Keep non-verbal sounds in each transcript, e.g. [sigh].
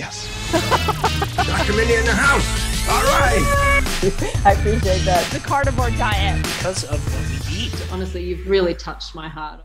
Yes. Dr. Mindy in the house. All right. [laughs] I appreciate that. The carnivore diet. Because of what we eat. Honestly, you've really touched my heart.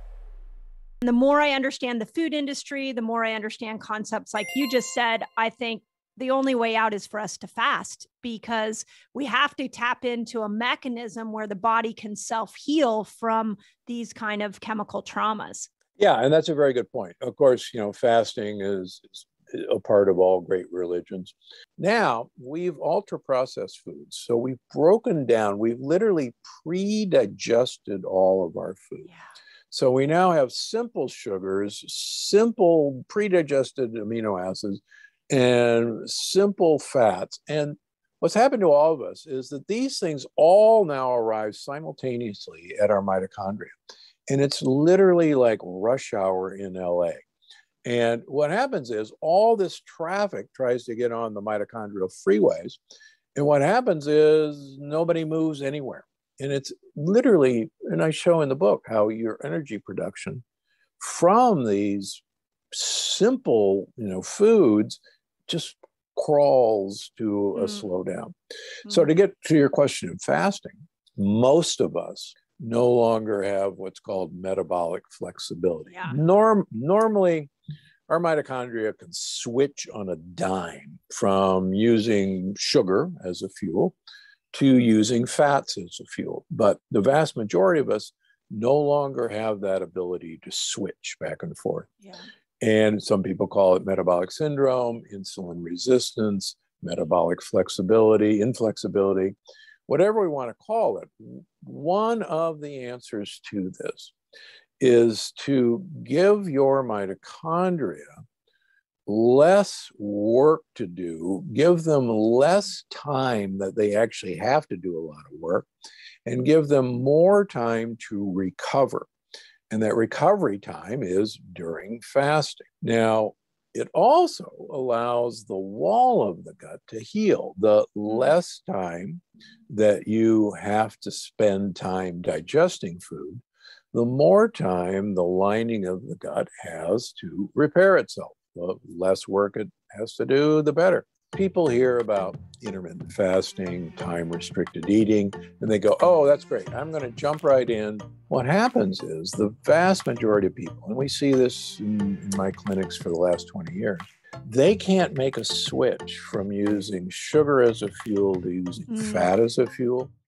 And the more I understand the food industry, the more I understand concepts like you just said, I think the only way out is for us to fast because we have to tap into a mechanism where the body can self heal from these kind of chemical traumas. Yeah, and that's a very good point. Of course, you know, fasting is, is a part of all great religions. Now we've ultra processed foods. So we've broken down, we've literally pre digested all of our food. Yeah. So we now have simple sugars, simple pre digested amino acids, and simple fats. And what's happened to all of us is that these things all now arrive simultaneously at our mitochondria. And it's literally like rush hour in LA. And what happens is all this traffic tries to get on the mitochondrial freeways. And what happens is nobody moves anywhere. And it's literally, and I show in the book how your energy production from these simple, you know, foods just crawls to a Mm. slowdown. So to get to your question of fasting, most of us no longer have what's called metabolic flexibility. Yeah. Norm, normally, our mitochondria can switch on a dime from using sugar as a fuel to using fats as a fuel. But the vast majority of us no longer have that ability to switch back and forth. Yeah. And some people call it metabolic syndrome, insulin resistance, metabolic flexibility, inflexibility, whatever we want to call it. One of the answers to this is to give your mitochondria less work to do, give them less time that they actually have to do a lot of work, and give them more time to recover. And that recovery time is during fasting. Now, it also allows the wall of the gut to heal. The mm-hmm. less time that you have to spend time digesting food, the more time the lining of the gut has to repair itself. The less work it has to do, the better. People hear about intermittent fasting, time restricted eating, and they go, oh, that's great. I'm going to jump right in. What happens is the vast majority of people, and we see this in, in my clinics for the last 20 years, they can't make a switch from using sugar as a fuel to using Mm. fat as a fuel